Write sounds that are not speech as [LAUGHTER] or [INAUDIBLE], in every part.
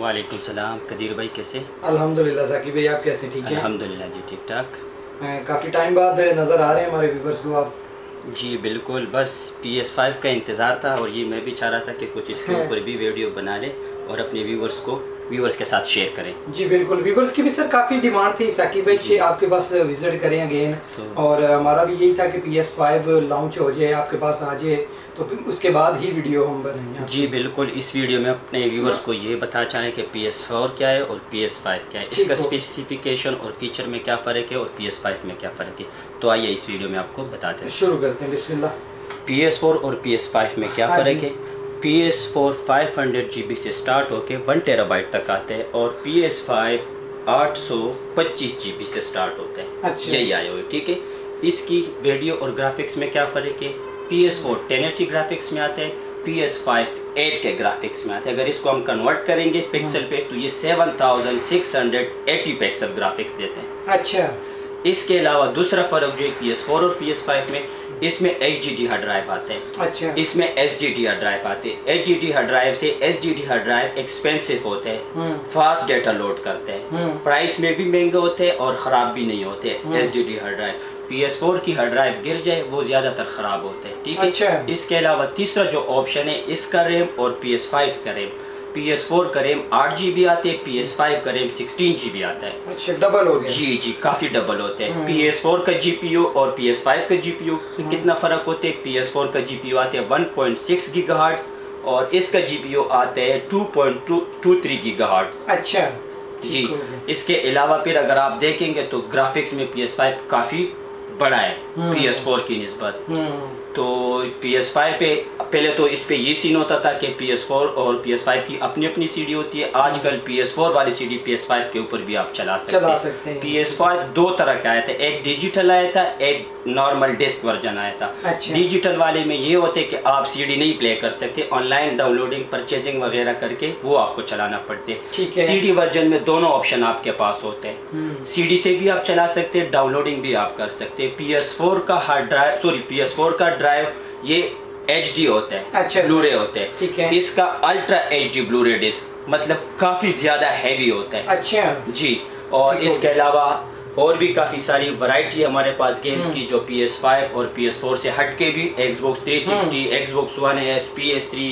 वालेकुम सलाम। कदीर भाई कैसे? अल्हम्दुलिल्लाह साकिब भाई आप कैसे? ठीक हैं? अल्हम्दुलिल्लाह जी ठीक ठाक। काफ़ी टाइम बाद नज़र आ रहे हैं हमारे व्यूवर्स को आप। जी बिल्कुल बस पी एस फाइव का इंतज़ार था और ये मैं भी चाह रहा था कि कुछ इसके। ऊपर भी वीडियो बना ले और अपने व्यूवर्स को व्यूवर्स के साथ शेयर करें। जी बिल्कुल। व्यूवर्स की भी सर काफ़ी डिमांड थी साकिब भाई कि आपके पास विज़िट करें अगेन तो- और हमारा भी यही था कि पी एस फाइव लॉन्च हो जाए आपके पास आ जाए तो फिर उसके बाद ही वीडियो हम बनाएँगे जी बिल्कुल। इस वीडियो में अपने व्यूवर्स को ये बताना चाहें कि पी एस फोर क्या है और पी एस फाइव क्या है। इसका स्पेसिफिकेशन और फीचर में क्या फ़र्क है और पी एस फाइव में क्या फ़र्क है। तो आइए इस वीडियो में आपको बताते हैं। शुरू करते हैं बिस्मिल्लाह। पी एस फोर और पी एस फाइव में क्या हाँ फ़र्क है? P S four five hundred G B से स्टार्ट होके वन टेराबाइट तक आते हैं और पी एस फाइव आठ सौ पच्चीस जी बी से स्टार्ट होते हैं। अच्छा। यही आए हुए ठीक है? इसकी वीडियो और ग्राफिक्स में क्या फ़र्क है? P S four ten eighty graphics में आते हैं P S five eight K graphics में आते हैं। अगर इसको हम कन्वर्ट करेंगे पिक्सल पे तो ये seven thousand six hundred eighty pixel graphics देते हैं। अच्छा। इसके अलावा दूसरा फ़र्क जो है पी एस फोर और पी एस फाइव में इसमें H D D hard drive आते हैं। अच्छा। इसमें S D D hard drive आते हैं। H D D hard drive से S D D hard drive expensive होते हैं। हम्म। फास्ट डेटा लोड करते हैं। हम्म। प्राइस में भी महँगे होते हैं और ख़राब भी नहीं होते S D D hard drive P S four की हार्ड ड्राइव गिर जाए वो ज़्यादातर ख़राब होते हैं। ठीक है? अच्छा। इसके अलावा तीसरा जो ऑप्शन है इसका रैम और पी एस फाइव का रैम पी एस फोर का रैम आठ जी बी आते हैं पी एस फाइव का रैम सिक्सटीन जी बी आता है। अच्छा डबल हो गया। जी जी काफ़ी डबल होते। हैं। पी एस फोर का जी पी यू और पी एस फाइव का जी पी यू कितना फ़र्क होते हैं? पी एस फोर का जी पी यू आते हैं वन पॉइंट सिक्स गीगा और इसका जी पी यू आते हैं two point two two three giga अच्छा जी। इसके अलावा फिर अगर आप देखेंगे तो ग्राफिक्स में पी एस फाइव काफ़ी बड़ा है हम्म। पी एस फोर की नस्बत। हम्म। तो पी एस फाइव पे पहले तो इस पे ये सीन होता था कि पी एस फोर और पी एस फाइव की अपनी अपनी सी डी होती है। आजकल पी एस फोर वाली C D P S five के ऊपर भी आप चला सकते चला सकते हैं। पी एस फाइव दो तरह के आया था। एक डिजिटल आया था एक नॉर्मल डिस्क वर्जन आया था। अच्छा। डिजिटल वाले में ये होते कि आप सी डी नहीं प्ले कर सकते ऑनलाइन डाउनलोडिंग परचेजिंग वगैरह करके वो आपको चलाना पड़ते। ठीक है। सी डी वर्जन में दोनों ऑप्शन आपके पास होते हैं। हम्म। सीडी से भी आप चला सकते हैं डाउनलोडिंग भी आप कर सकते। हैं पी का हार्ड ड्राइव सॉरी पी का ड्राइव ये एच डी होते हैं अच्छा, ब्लूरे होते हैं। ठीक है। इसका ultra H D Blu-ray disc मतलब काफ़ी ज़्यादा हैवी होता है। अच्छा। जी और इसके अलावा और भी काफ़ी सारी वैरायटी हमारे पास गेम्स हम्म। की जो पी एस फाइव और पी एस फोर से हट के भी Xbox three sixty. Xbox one S P S three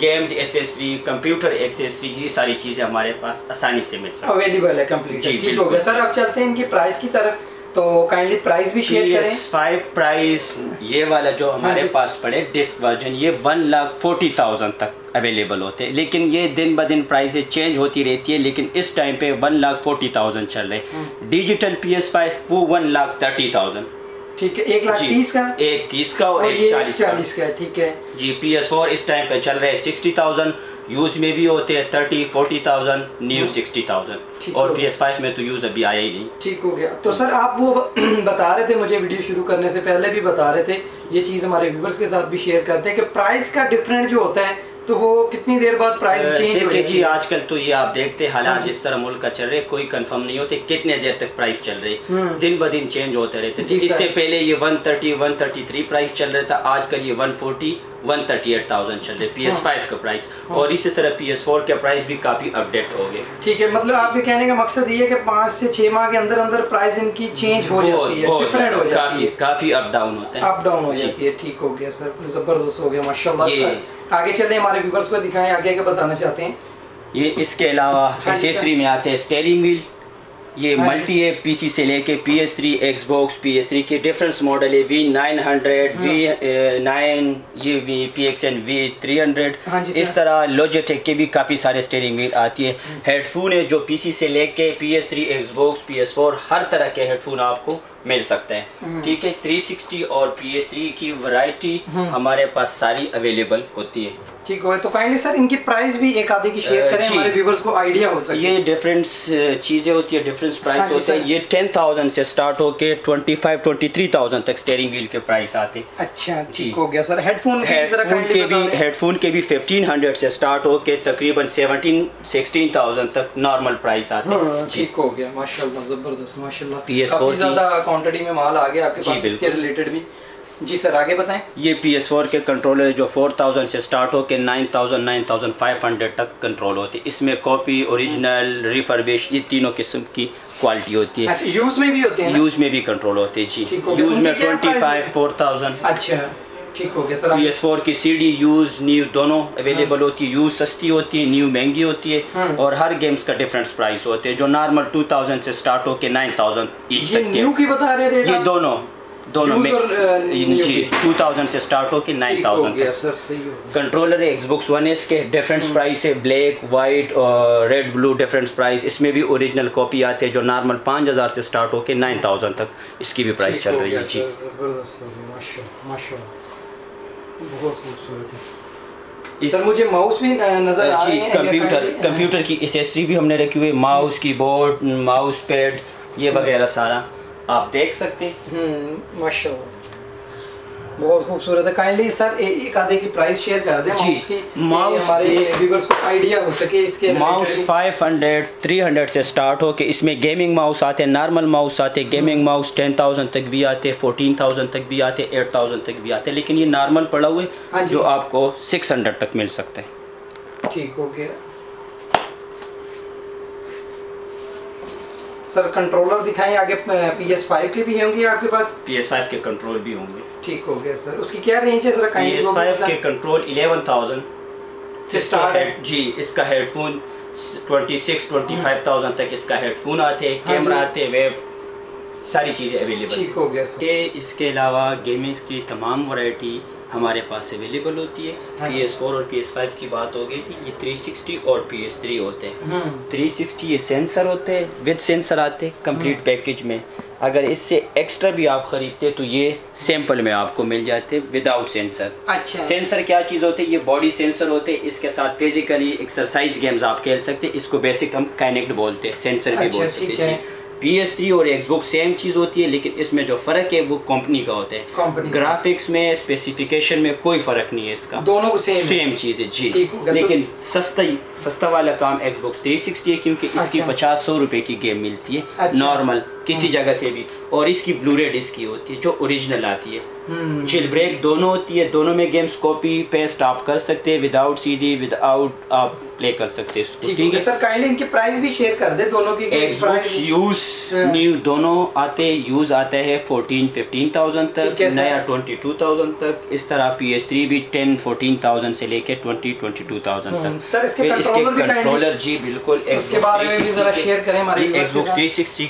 games S S three computer accessory ये सारी चीज़ें हमारे पास आसानी से मिल सकती अवेलेबल है कंप्लीट ठीक हो गया सर आप चलते हैं इनकी प्राइस की तरफ़ तो काइंडली प्राइस भी शेयर करें। PS5 प्राइस ये वाला जो हमारे जी। पास पड़े डिस्क वर्जन ये वन लाख फोर्टी थाउज़ेंड तक अवेलेबल होते। हैं लेकिन ये दिन ब दिन प्राइसेस चेंज होती रहती है लेकिन इस टाइम पे वन लाख फोर्टी थाउज़ेंड चल रहे। डिजिटल पी एस फाइव वो वन लाख थर्टी थाउज़ेंड ठीक है एक लाख तीस का? एक तीस का और और एक चालीस का। है ठीक है। जी पी एस फोर इस टाइम पे चल रहे हैं सिक्सटी थाउज़ेंड यूज़ में भी होते हैं thirty forty thousand new sixty thousand और पी एस फाइव में तो यूज़ अभी आया ही नहीं। ठीक हो गया। तो सर आप वो [CLEARS THROAT] बता रहे थे मुझे वीडियो शुरू करने से पहले भी बता रहे थे। ये चीज़ हमारे व्यूवर्स के साथ भी शेयर करते हैं कि प्राइस का डिफरेंट जो होता है तो वो कितनी देर बाद प्राइस चेंज हो देखिए जी आजकल तो ये आप देखते हैं हाँ हालात जिस तरह मुल्क का चल रहे कोई कंफर्म नहीं होते कितने देर तक प्राइस चल रही। हम्म। दिन ब दिन चेंज होते रहते इससे। पहले ये 130 133 प्राइस चल रहा था आजकल ये 140 138,000 चल रहे पी एस फाइव का प्राइस और इसी तरह पी एस फोर के प्राइस भी काफ़ी अपडेट हो गए। ठीक है मतलब आपके कहने का मकसद ये है कि पाँच से छह माह के अंदर अंदर प्राइस इनकी चेंज हो जाती है डिफरेंट हो जाती है। काफ़ी अप डाउन होते हैं। अप डाउन हो जाती है ठीक हो गया सर ज़बरदस्त हो गया माशाल्लाह। आगे चले हमारे व्यूवर्स को दिखाएँ आगे क्या बताना चाहते हैं। ये इसके अलावा हाँ जी, एसेसरी में आते हैं स्टेयरिंग व्हील ये हाँ मल्टी है पीसी से लेके P S three X Xbox P S three के डिफरेंस मॉडल है वी नाइन हंड्रेड हाँ। वी नाइन ये V P X N V three hundred हाँ इस तरह लॉजिटेक के भी काफ़ी सारे स्टेयरिंग व्हील आती है। हेडफोन है जो पीसी से लेके P S three X Xbox P S four हर तरह के हेडफोन आपको मिल सकते हम्म। हैं ठीक है 360 और पी एस थ्री की वैरायटी हम्म। हमारे पास सारी अवेलेबल होती है। ठीक हो तो काइंडली सर इनकी प्राइस भी एक आधे की शेयर करें हमारे व्यूवर्स को आइडिया हो सके। ये डिफरेंट चीज़ें होती है डिफरेंट हाँ प्राइस जी, होते हैं। ये टेन थाउज़ेंड से स्टार्ट होके twenty five twenty three thousand तक स्टेयरिंग व्हील के प्राइस आते। हैं अच्छा ठीक हो गया सर हेडफोन की भी जरा हेडफोन के भी हेडफोन के भी फिफ्टीन हंड्रेड से स्टार्ट होके तकरीबन सेवनटीन सिक्सटीन थाउज़ेंड तक नॉर्मल प्राइस आते। हाँ, हैं ठीक हो गया माशाल्लाह ज़बरदस्त माशाल्लाह। PS4 काफ़ी की- ज़्यादा क्वांटिटी में माल आ गया आपके पास इसके रिलेटेड भी। जी सर आगे बताएँ। ये पी एस फोर के कंट्रोलर जो फोर थाउज़ेंड से स्टार्ट होकर के nine thousand nine thousand five hundred तक कंट्रोल होते है। इसमें कॉपी ओरिजिनल रिफर्बिश ये तीनों किस्म की क्वालिटी होती है। अच्छा यूज़ में भी होते हैं यूज़ में भी कंट्रोल होते हैं जी। यूज़ में ट्वेंटी फाइव फोर थाउज़ेंड अच्छा। ठीक हो गया सर पी एस फोर की सी डी यूज़ न्यू दोनों अवेलेबल होती है यूज़ सस्ती होती है न्यू महँगी होती है हम्म। और हर गेम्स का डिफरेंट प्राइस होते हैं जो नॉर्मल टू थाउज़ेंड से स्टार्ट हो के नाइन थाउज़ेंड ये न्यू की। बता रहे रेट ये दोनों दोनों मिक्स जी की? टू थाउज़ेंड से स्टार्ट हो के नाइन थाउज़ेंड। कंट्रोलर है Xbox वन इसके डिफरेंट प्राइस है ब्लैक वाइट और रेड ब्लू डिफरेंट प्राइस इसमें भी ओरिजिनल कॉपी आते हैं जो नॉर्मल पाँच हज़ार से स्टार्ट होकर नाइन थाउज़ेंड तक। इसकी भी प्राइस चल रही है जी सर, ज़बरदस्त हो गया, माशा माशा बहुत खूबसूरत है। इस सर मुझे माउस भी नज़र आ रहे जी हैं कंप्यूटर कंप्यूटर की एसेसरी भी हमने रखी हुई है माउस कीबोर्ड माउस पैड ये वगैरह सारा आप देख सकते हैं। माशा माशाल्लाह। बहुत खूबसूरत है। काइंडली सर ए- एक आधे की प्राइस शेयर कर दें। जी, माउस हमारे व्यूअर्स को आइडिया हो सके इसके माउस 500 300 से स्टार्ट हो के इसमें गेमिंग माउस आते हैं नॉर्मल माउस आते हैं गेमिंग माउस 10000 तक भी आते हैं 14000 तक भी आते हैं 8000 तक भी आते हैं लेकिन ये नॉर्मल पड़ा हुआ हाँ है जो आपको 600 तक मिल सकते हैं। ठीक हो गया। सर कंट्रोलर दिखाएँ आगे पी एस फाइव के भी होंगे आपके पास? पी एस फाइव के कंट्रोल भी होंगे। ठीक हो गया सर। उसकी क्या रेंज है सर पी एस फाइव के कंट्रोल 11000 से start जी इसका हेडफोन 26 25000 तक इसका हेडफोन आते हैं हाँ कैमरा आते हैं वेब सारी चीज़ें अवेलेबल ठीक हो गया सर। के इसके अलावा गेमिंग्स की तमाम वैरायटी हमारे पास अवेलेबल होती है। हाँ पी एस फोर और पी एस फाइव की बात हो गई थी ये थ्री सिक्सटी और पी एस थ्री होते हैं। हम्म। थ्री सिक्सटी ये सेंसर होते हैं विद सेंसर आते हैं कंप्लीट पैकेज में। अगर इससे एक्स्ट्रा भी आप ख़रीदते तो ये सैंपल में आपको मिल जाते विदाउट सेंसर अच्छा। सेंसर क्या चीज़ होती है? ये बॉडी सेंसर होते हैं। इसके साथ फिजिकली एक्सरसाइज गेम्स आप खेल सकते हैं। इसको बेसिक हम कनेक्ट बोलते हैं। सेंसर भी अच्छा, बोल सकते हैं। पी एस थ्री और एक्सबॉक्स सेम चीज़ होती है लेकिन इसमें जो फ़र्क है वो कंपनी का होता है। ग्राफिक्स में स्पेसिफिकेशन में कोई फ़र्क नहीं है इसका। दोनों को है। सेम चीज़ है जी। लेकिन सस्ता सस्ता वाला काम एक्सबॉक्स थ्री सिक्सटी है क्योंकि इसकी अच्छा। पचास सौ रुपए की गेम मिलती है। अच्छा। नॉर्मल किसी जगह से भी। और इसकी ब्लूरे डिस्क की होती है जो ओरिजिनल आती है। हम्म। चिल ब्रेक दोनों होती है दोनों में गेम्स कॉपी पेस्ट आप कर सकते हैं विदाउट सीडी विदाउट आप प्ले कर सकते हैं इसको ठीक है सर काइंडली इनकी प्राइस भी शेयर कर दे दोनों की एक्सबॉक्स यूज़। न्यू दोनों आते यूज़ आता है फोर्टीन फिफ्टीन थाउज़ेंड तक नया ट्वेंटी टू थाउज़ेंड तक इस तरह पी एस थ्री भी टेन फोर्टीन थाउज़ेंड से लेके ट्वेंटी ट्वेंटी टू थाउज़ेंड हम्म, तक। सर, इसके फिर भी कंट्रोलर जी बिल्कुल उसके बारे में भी जरा करें हमारे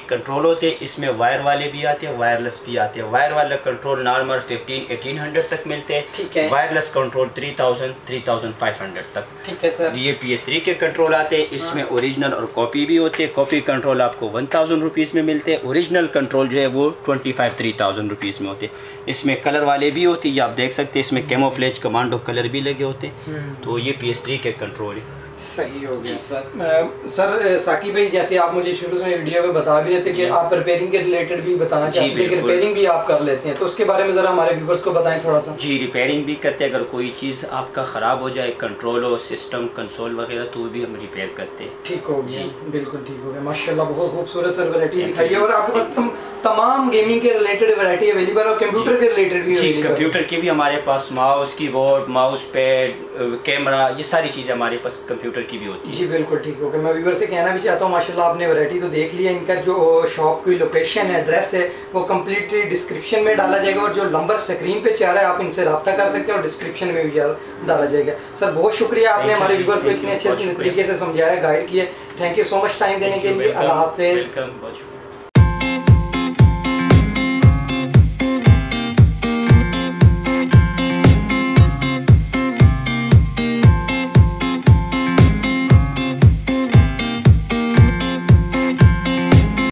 कंट्रोल होते हैं इसमें वायर वाले भी आते हैं वायरलेस भी आते। हैं वायर वाला control normal fifteen eighteen hundred तक मिलते। हैं। Wireless control three thousand three thousand five hundred तक। ठीक है सर ये पी एस तरीके के कंट्रोल आते हैं। इसमें ओरिजिनल और कॉपी भी होते हैं। कॉपी कंट्रोल आपको वन थाउज़ेंड रुपीज़ में मिलते हैं। ओरिजिनल कंट्रोल जो है वो twenty five three thousand rupees में होते हैं। इसमें कलर वाले भी होते हैं। ये आप देख सकते हैं इसमें कैमोफ्लेज कमांडो कलर भी लगे होते हैं। तो ये पी एस थ्री के कंट्रोल है। सही हो गया। सर सर साकिब भाई जैसे आप मुझे शुरू से वीडियो में बता भी रहे थे कि आप रिपेयरिंग के रिलेटेड भी बताना चाहते कि बिल्कुल। रिपेयरिंग भी आप कर लेते हैं तो उसके बारे में ज़रा हमारे व्यूवर्स को बताएँ थोड़ा सा। जी रिपेयरिंग भी करते हैं अगर कोई चीज़ आपका ख़राब हो जाए कंट्रोल हो सिस्टम कंसोल वगैरह तो भी हम रिपेयर करते हैं। ठीक हो गया जी। बिल्कुल ठीक हो गया माशाल्लाह बहुत खूबसूरत सर वैरायटी दिखाई है और आपके पास तम, तमाम गेमिंग के रिलेटेड वैरायटी अवेलेबल है और कंप्यूटर के रिलेटेड भी जी कंप्यूटर की भी हमारे पास mouse keyboard mouse pad camera ये सारी चीज़ें हमारे पास कंप्यूटर की भी होती है। जी बिल्कुल ठीक। ओके मैं व्यूवर से कहना भी चाहता हूँ माशाल्लाह आपने वैरायटी तो देख लिया। इनका जो शॉप की लोकेशन है एड्रेस है वो कम्प्लीटली डिस्क्रिप्शन में डाला जाएगा और जो नंबर स्क्रीन पे चाह रहा है आप इनसे रब्ता कर सकते हैं और डिस्क्रिप्शन में भी डाला जाएगा। सर बहुत शुक्रिया आपने हमारे व्यूवर्स को इतने अच्छे तरीके से समझाया गाइड किए thank you so much time देने के लिए। अल्लाह हाफिज़। बहुत शुक्रिया।